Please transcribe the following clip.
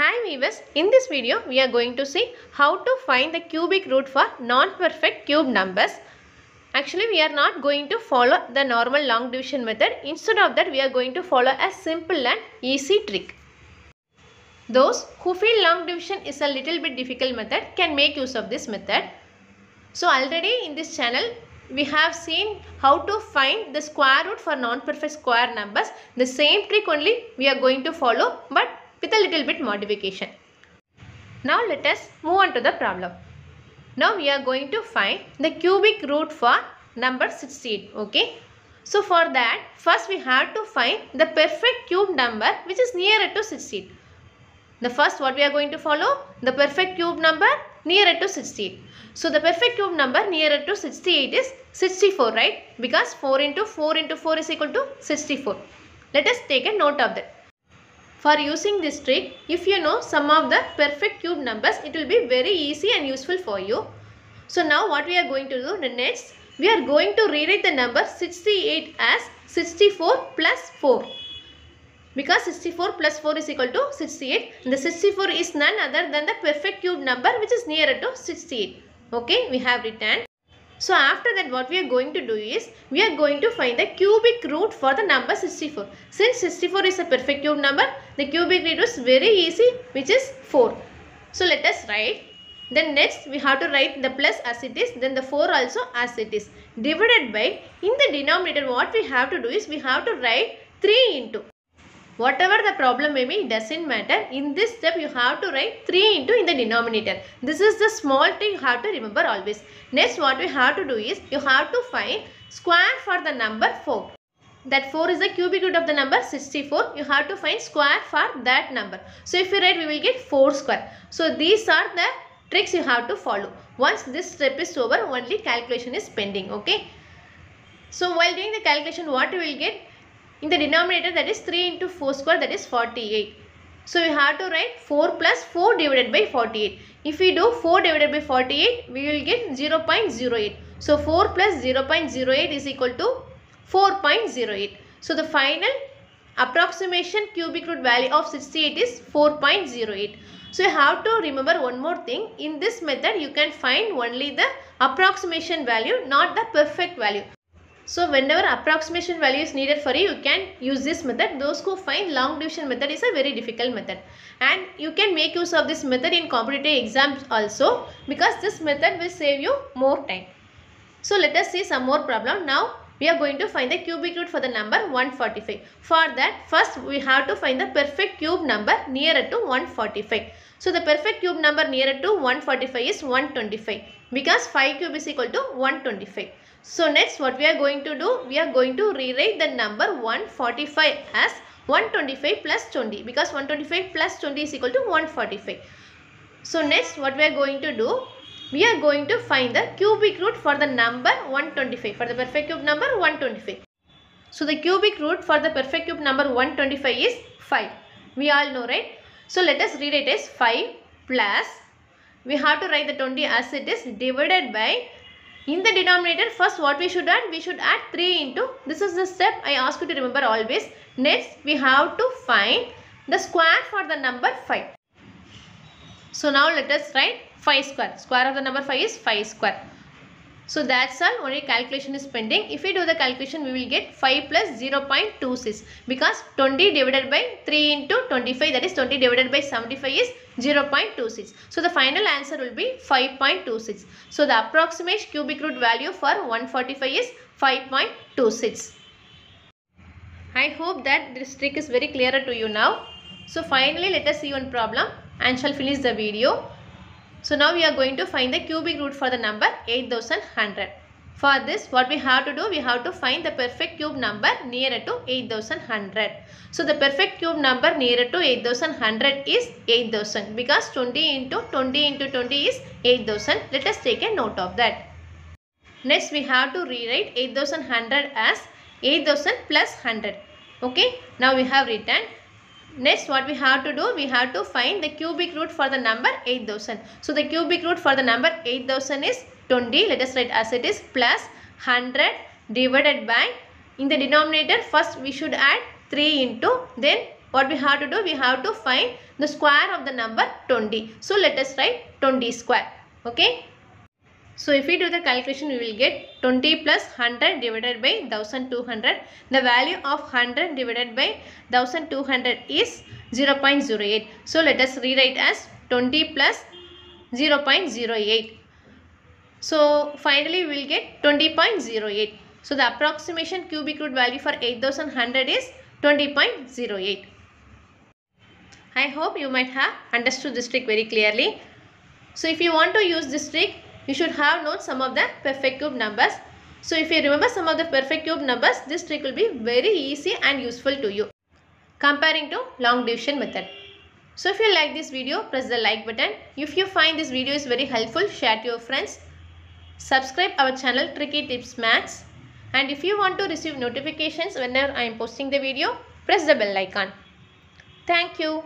Hi viewers, in this video we are going to see how to find the cubic root for non-perfect cube numbers. Actually we are not going to follow the normal long division method. Instead of that we are going to follow a simple and easy trick. Those who feel long division is a little bit difficult method can make use of this method. So already in this channel we have seen how to find the square root for non-perfect square numbers. The same trick only we are going to follow but with a little bit modification. Now let us move on to the problem. Now we are going to find the cubic root for number 68. Okay. So for that first we have to find the perfect cube number which is nearer to 68. The first what we are going to follow? The perfect cube number nearer to 68. So the perfect cube number nearer to 68 is 64 right? Because 4 into 4 into 4 is equal to 64. Let us take a note of that. For using this trick, if you know some of the perfect cube numbers, it will be very easy and useful for you. So now what we are going to do next, we are going to rewrite the number 68 as 64 plus 4. Because 64 plus 4 is equal to 68. The 64 is none other than the perfect cube number which is nearer to 68. Okay, we have written. So after that what we are going to do is we are going to find the cubic root for the number 64. Since 64 is a perfect cube number the cubic root is very easy which is 4. So let us write. Then next we have to write the plus as it is then the 4 also as it is. Divided by in the denominator what we have to do is we have to write 3 into. Whatever the problem may be, it doesn't matter. In this step, you have to write 3 into in the denominator. This is the small thing you have to remember always. Next, what we have to do is, you have to find square for the number 4. That 4 is the cubic root of the number 64. You have to find square for that number. So, if you write, we will get 4 square. So, these are the tricks you have to follow. Once this step is over, only calculation is pending. Okay. So, while doing the calculation, what you will get? in the denominator that is 3 into 4 square that is 48. So we have to write 4 plus 4 divided by 48. If we do 4 divided by 48 we will get 0 0.08. So 4 plus 0 0.08 is equal to 4.08. So the final approximation cubic root value of 68 is 4.08. So you have to remember one more thing. In this method you can find only the approximation value not the perfect value. So whenever approximation value is needed for you, you can use this method. Those who find long division method is a very difficult method. And you can make use of this method in competitive exams also because this method will save you more time. So let us see some more problem. Now we are going to find the cubic root for the number 145. For that first we have to find the perfect cube number nearer to 145. So the perfect cube number nearer to 145 is 125 because 5 cube is equal to 125. So next what we are going to do, we are going to rewrite the number 145 as 125 plus 20 because 125 plus 20 is equal to 145. So next what we are going to do, we are going to find the cubic root for the number 125 for the perfect cube number 125. So the cubic root for the perfect cube number 125 is 5. We all know right. So let us read it as 5 plus we have to write the 20 as it is divided by in the denominator, first what we should add? We should add 3 into, this is the step I ask you to remember always. Next, we have to find the square for the number 5. So now let us write 5 square. Square of the number 5 is 5 square. So that's all, only calculation is pending. If we do the calculation, we will get 5 plus 0 0.26 because 20 divided by 3 into 25 that is 20 divided by 75 is 0 0.26. So the final answer will be 5.26. So the approximate cubic root value for 145 is 5.26. I hope that this trick is very clearer to you now. So finally let us see one problem and shall finish the video. So now we are going to find the cubic root for the number 8100. For this what we have to do we have to find the perfect cube number nearer to 8100. So the perfect cube number nearer to 8100 is 8000 because 20 into 20 into 20 is 8000. Let us take a note of that. Next we have to rewrite 8100 as 8000 plus 100. Okay. Now we have written Next what we have to do, we have to find the cubic root for the number 8000. So the cubic root for the number 8000 is 20. Let us write as it is plus 100 divided by, in the denominator first we should add 3 into, then what we have to do? We have to find the square of the number 20. So let us write 20 square. Okay. So if we do the calculation, we will get 20 plus 100 divided by 1200. The value of 100 divided by 1200 is 0.08. So let us rewrite as 20 plus 0.08. So finally we will get 20.08. So the approximation cubic root value for 8100 is 20.08. I hope you might have understood this trick very clearly. So if you want to use this trick, you should have known some of the perfect cube numbers. So if you remember some of the perfect cube numbers, this trick will be very easy and useful to you comparing to long division method. So if you like this video, press the like button. If you find this video is very helpful, share to your friends. Subscribe our channel Tricky Tips Maths. And if you want to receive notifications whenever I am posting the video, press the bell icon. Thank you.